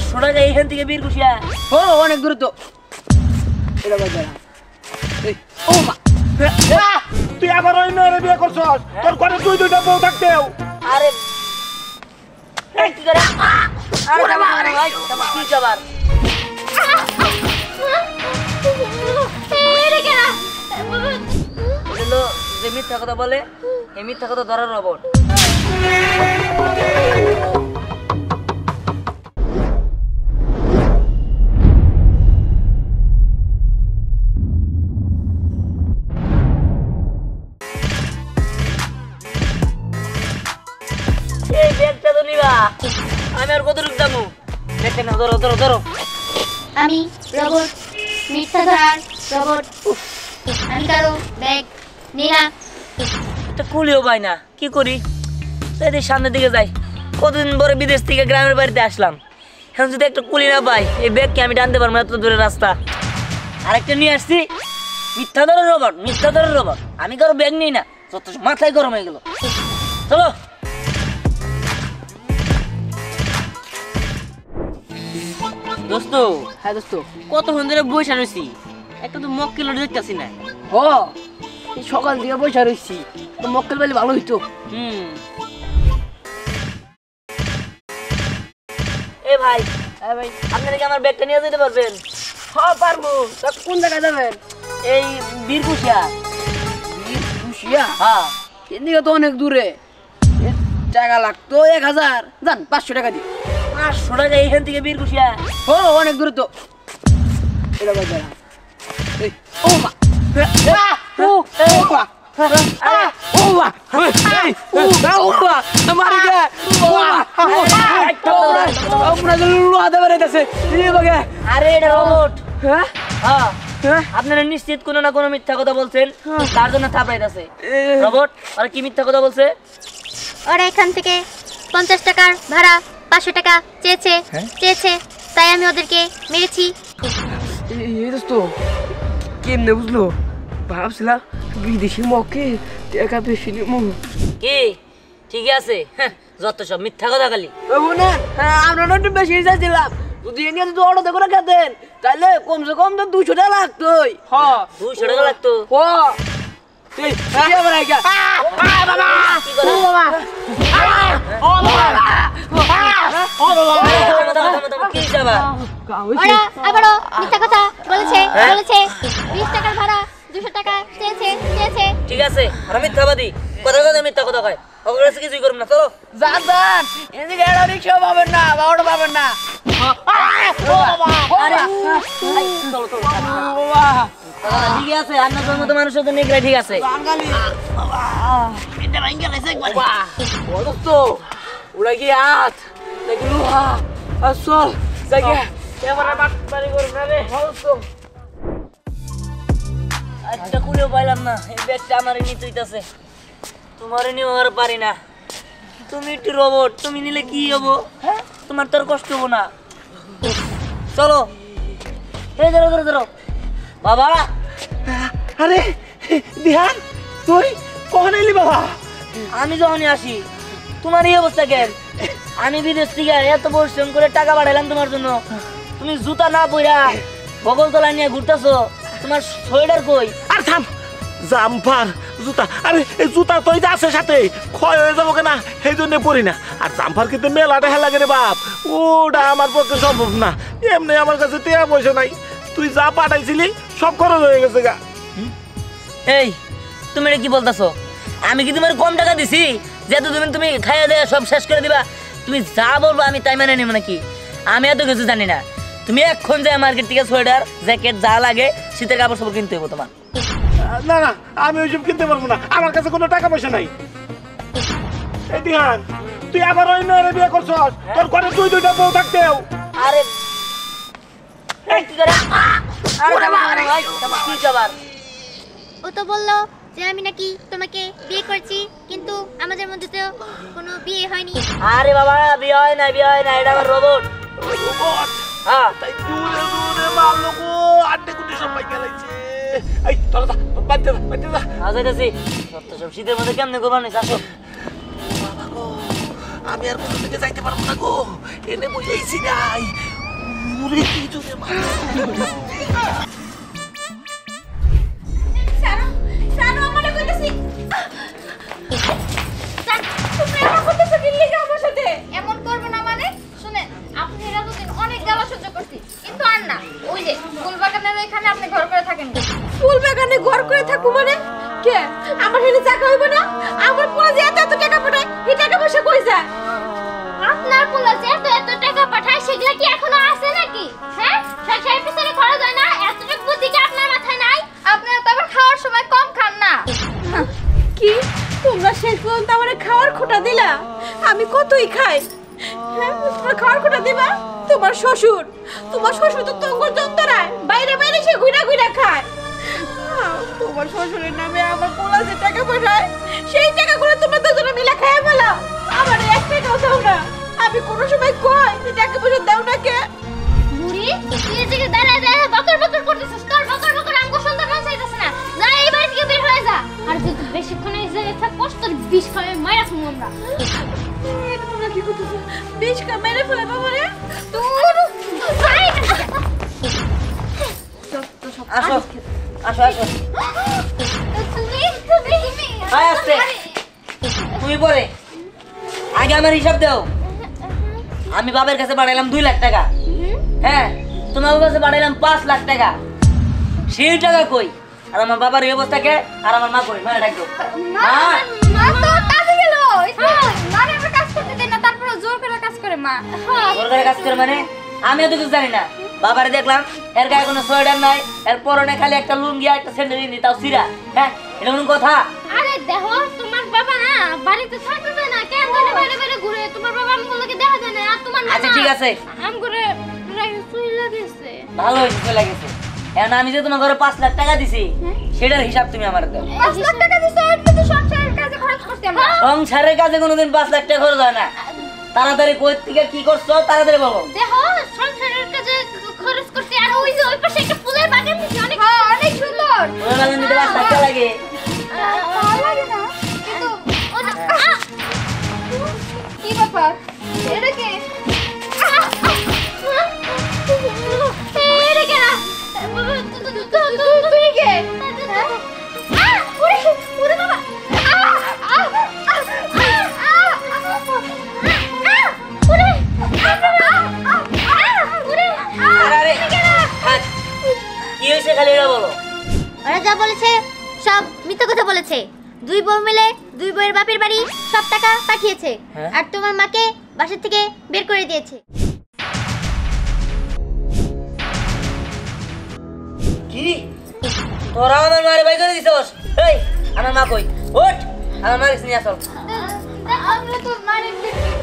পাঁচশো টাকা এইখান থেকে বীর কুশিয়া ও অনেক দূরে তো এটা বাই দাঁড়া এই, ও মা। তুই আবার ওই মেয়েরে বিয়ে করছস? তোর ঘরে দুই দুইটা বউ থাকতেও। আরে যে মিথ্যা কথা বলে এই মিথ্যা কথা ধরার রবট। নিবা আমি আর ব্যাগটা ধরো ধরো ধরো। আমি রোবট রোবট। আমি কারও ব্যাগ কুলিও পাই না কি করি? এদের সামনের দিকে যাই। কতদিন পরে বিদেশ থেকে গ্রামের বাড়িতে আসলাম। এখন যদি একটা কুলি না পাই এই ব্যাগকে আমি টানতে পারব এত দূরের রাস্তা। আরেকটা নিয়ে আসছি। মিথ্যা ধরে রোবট মিথ্যা ধরে রোবট। আমি কারও ব্যাগ নিই না যত মাথায় গরম হয়ে গেল। চলো। দোস্ত হ্যাঁ দোস্ত। কতক্ষণ ধরে বসে রয়েছি একটা তো মক্কেল দেখতেছি না। ও সকাল থেকে বসে রয়েছি তো মক্কেল পেলে ভালো হইতো। হুম। এ ভাই হ্যাঁ ভাই আপনারা কি আমার ব্যাগটা নিয়ে যেতে পারবেন? হ্যাঁ পারব। তা কোন জায়গায় যাবেন? এই বীরকুশিয়া হ্যাঁ। এদিকে তো অনেক দূরে। টাকা লাগতো এক হাজার। যান পাঁচশো টাকা দিই পাঁচশো টাকা এইখান থেকে বীরকুশিয়া ও অনেক ও মা ও ও মা হ্যাঁ হ্যাঁ হ্যাঁ আপনারা নিশ্চিত কোনো না কোনো মিথ্যা কথা বলছেন তার জন্য থাপড়াইতেছে এ, রোবট আর কি মিথ্যা কথা বলছে ওরা এখান থেকে পঞ্চাশ টাকার ভাড়া পাঁচশো টাকা চেয়েছে চেয়েছে তাই আমি ওদেরকে মেরেছি। এই দোস্ত কেমনে বুঝলো? ভাবছিলাম বিদেশি মকে টাকা বেশি নিমু কি? ঠিকই আছে হ্যাঁ, যত সব মিথ্যা কথা খালি। না আমরা না একটু বেশি চাইছিলাম। যদি এনে যদি অর্ডার করে খেতেন তাহলে কমসে কম তো দুশো টাকা লাগতোই হ্যাঁ দুশো টাকা লাগতো। ও এই আবার? ওরা আবারও মিথ্যা কথা বলেছে হ্যাঁ? বলেছে। বিশ টাকার ভাড়া দুশো টাকা চেয়েছে চেয়েছে। ঠিক আছে আর মিথ্যাবাদী। কথা কথা মিথ্যা কথা কয়। ওগুলো কিছুই করুন না চলো। যান যান। এদিকে একটা রিক্সা পাবেন না বাবাটা পাবেন না। আরে আই, চলো, চলো, চলো। কথা ঠিক আছে আপনার মতো মানুষের জন্য এগুলো ঠিক আছে। ওরা কি হাত? নাকি লোহা? আর চল। কুলেও পাইলাম না। এই ব্যাগটা আমার নিতে হইতাছে। তোমার নিয়েও আর পারি না। তুমি একটু রোবট তুমি নিলে কি হব হ্যাঁ? তোমার তো আর কষ্ট হব না। চলো। এই ধরো ধরো ধরো। বাবা! আরে দিহান তুই কখন এলি বাবা? আমি যখনই আসি তোমার এই অবস্থা কেন? আমি বিদেশ থেকে এত পরিশ্রম করে টাকা পাঠাইলাম তোমার জন্য। তুমি জুতা না পইরা বগল তলা নিয়ে ঘুরতেছো তোমার সোয়েটার কই? আর থাম! জাম্পার জুতা। আরে এই জুতা তো এই যে আছে সাথে ক্ষয় হয়ে যাব কেনা সেই জন্য পরি না। আর জাম্পার কিন্তু মেলাটা হেলা লাগে রে বাপ। ওটা আমার পক্ষে সম্ভব না। এমনি আমার কাছে টেয়া পয়সা নাই। তুই যা পাঠাইছিলি সব খরচ হয়ে গেছে গা। এই তুমি এটা কি বলতেছো? আমি কি তোমার কম টাকা দিছি? যেহেতু তুমি তুমি খাইয়ে দেয়া সব শেষ করে দিবা তুমি যা বলব আমি তাই মানে নেব নাকি? আমি এত কিছু জানি না। তুমি এখন যাই মার্কেট থেকে সোয়েটার জ্যাকেট যা লাগে শীতের কাপড় সব কিনতে হব তোমার। না না আমি ওইসব কিনতে পারব না। আমার কাছে কোনো টাকা পয়সা নাই। দিহান তুই আবার ওই মেয়েরে বিয়ে করছস? তোর ঘরে দুই দুইটা বউ থাকতেও। আরে কি করে? কি ও তো বলল যে আমি নাকি? তোমাকে বিয়ে করছি কিন্তু আমাদের মধ্যে তো কোনো বিয়ে হয়নি। আরে বাবা বিয়ে হয় না বিয়ে হয় না এটা আমার রোবট। হ্যাঁ। তাই দূরে দূরে মারলো গো আড্ডে কুটি সব পাই গেলাইছে এই চলো যা বাদ দে বাদ দে আজ যাইতেছি সব তো সব শীতের মধ্যে কেমনে নিস আসো। আর আমি আর কোনো দিকে যাইতে পারব না গো? এনে বুঝাইছি নাই উরে কি জোরে মারো কতই খাই হ্যাঁ খাওয়ার খোটা দিবা? তোমার শ্বশুর। তোমার শ্বশুর তো বাইরে বাইরে সে ঘুরা ঘুরা খায়। তোমার শ্বশুরের নামে আমার পোলা যে টাকা পাঠায়। সেই টাকাগুলো খেয়ে ফেলা। আমার এক টাকাও দাও না। আমি কোনো সময় কই যে টাকা পয়সা দাও না কে? বুড়ি, তুই দাঁড়ায় দাঁড়ায় বকর বকর করতেছিস। তোর বকর বকর আমগো শুনতে মন চাইতেছে না। যা, এই বাড়ি থেকে বের হয়ে যা। আর যদি বেশিক্ষণ এই থাকোস তোর বিষ খাব আমরা। তুমি পরে। আগে আমার হিসাব দাও। আমি বাবার কাছে বাড়াইলাম দুই লাখ টাকা। হ্যাঁ তোমার কাছে বাড়াইলাম পাঁচ লাখ টাকা। সেই টাকা কই? আর আমার বাবার এই অবস্থাকে আর আমার মা কই? মা ডাকো। মা। তো করতে দেই না তারপরে জোর করে কাজ করে মা। সরকারি কাজ করে মানে? আমি কিছু জানি না। বাবারে দেখলাম এর গায়ে কোনো সোয়েটার নাই এর পরনে খালি একটা লুঙ্গি আর একটা স্যান্ডেল নি তাও সিরা। হ্যাঁ এটা কোনো কথা? আরে দেখো তোমার বাবা না বাড়িতে দেয় না কেন করে বাইরে বাইরে ঘুরে তোমার বাবা আমগুলোকে দেখা যায় না আর তোমার আচ্ছা, ঠিক আছে। আম করে সুই ভালো হয়েছে এখন আমি যে তোমার ঘরে পাঁচ লাখ টাকা দিছি সেটার হিসাব তুমি আমার দাও। পাঁচ লাখ টাকা দিছো? সংসারের কাজে কোনোদিন পাঁচ লাখ টাকা খরচ হয় না। তাড়াতাড়ি কই থেকে কি করছ তাড়াতাড়ি বলো। দেখো সংসারের কাজে খরচ করছি আর ওই যে ওই পাশে একটা ফুলের বাগান দিছি অনেক অনেক সুন্দর। ওরা লাগে দিতে পাঁচ লাখ টাকা লাগে। ভালো লাগে না। কিন্তু ও যে- আহ! কি ব্যাপার? এটা কে? হয়েছে খালি এটা বলো। ওরা যা বলেছে সব মিথ্যা কথা বলেছে। দুই বউ মিলে দুই বউয়ের বাপের বাড়ি সব টাকা পাঠিয়েছে। হ্যাঁ? আর তোমার মাকে বাসা থেকে বের করে দিয়েছে। কি? তোরা আমার মারে বাই করে দিছস? এই আমার মা কই? ওঠ আমার মারে নিয়ে আসো আমরা তো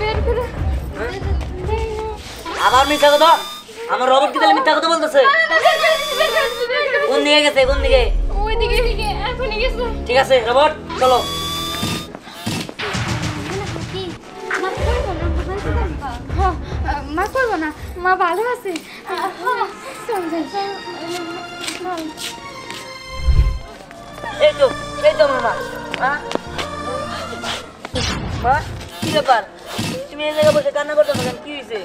বের করে আবার মিথ্যা কথা? আমার রবট কি তাহলে মিথ্যা কথা বলতেছে। কোন দিকে গেছে কোন দিকে ওইদিকে দিকে এখনই গেছে। ঠিক আছে রবট চলো। মা করব না? মা ভালো আছে। এই তো এই তো আমার মা। মা? মা কি ব্যাপার? তুমি এই জায়গায় বসে কান্না করতেছো কেন? কি হয়েছে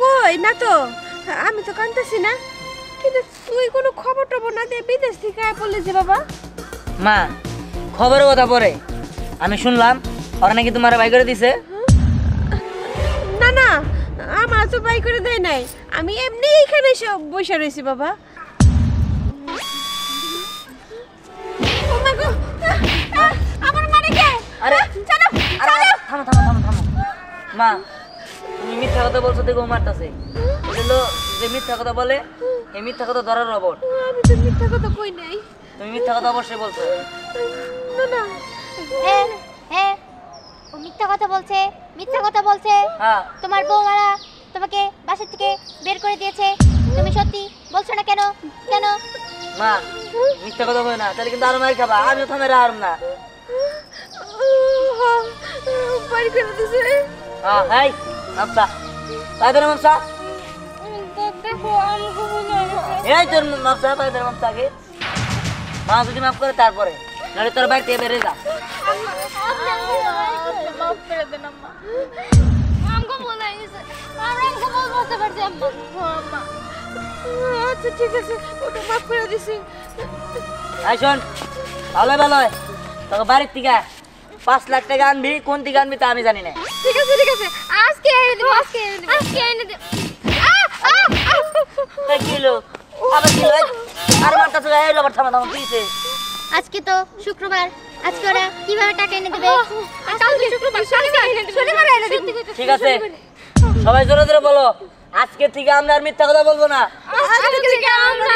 কই না তো। আমি তো কানতেছি না। কিন্তু তুই কোনো খবর টবর না দিয়ে বিদেশ থেকে আয় বললি যে বাবা। মা খবরের কথা পরে। আমি শুনলাম ওরা নাকি তোমার বাই করে দিছে। না না আমার তো বাই করে দেয় নাই। আমি এমনি এখানে এসে বসে রয়েছি বাবা। ও মা গো, আহ, আহ, আমার মানে কে? আরে চলো আরে আরে, থামো থামো থামো থামো। মা তুমি মিথ্যা কথা বলছো দেখো মারতাছে। যে মিথ্যা কথা বলে এই মিথ্যা কথা ধরার রবট। আমি তো মিথ্যা কথা কই নাই। তুমি মিথ্যা কথা অবশ্যই বলছো। না না। হ্যাঁ হ্যাঁ ও মিথ্যা কথা বলছে মিথ্যা কথা বলছে। হ্যাঁ। তোমার বৌমারা তোমাকে বাসা থেকে বের করে দিয়েছে। তুমি সত্যি বলছো না কেন? কেন? মা মিথ্যা কথা বলে না তাহলে কিন্তু আরও মার খাবা। আমিও থামে রাহার না। বাড়ি করে দিছে। হ্যাঁ হাই মামসা পাই ধরে মামসা? এই তোর মামসা পাই ধরে মামসা আগে মা যদি মাফ করে তারপরে। নাহলে তোর বাড়ি যা। আচ্ছা ঠিক আছে ভালো ভালো তোকে বাড়ির পাঁচ লাখ টাকা আনবি, কোন থেকে আনবি তা আমি জানি না। ঠিক আছে ঠিক আছে। আজকে আজকে আজকে এনে দেব আহ, আহ, আহ। আবার আর মারটা আবার থামা থামা আজকে তো শুক্রবার। আজকে ওরা কীভাবে টাকা এনে দেবে? কালকে শুক্রবার শনিবার। এনে দেব। শনিবার এনে দেব। ঠিক আছে। সবাই জোরে জোরে বলো। আজকে থেকে আমরা আর মিথ্যা কথা বলব না। আজকে থেকে আমরা